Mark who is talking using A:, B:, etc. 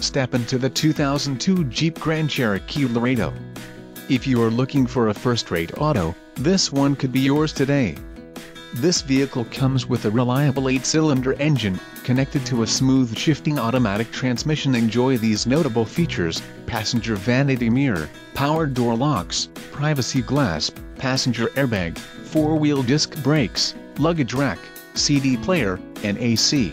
A: Step into the 2002 Jeep Grand Cherokee Laredo. If you are looking for a first-rate auto, this one could be yours today. This vehicle comes with a reliable 8-cylinder engine, connected to a smooth shifting automatic transmission. Enjoy these notable features, passenger vanity mirror, power door locks, privacy glass, passenger airbag, four-wheel disc brakes, luggage rack, CD player, and AC.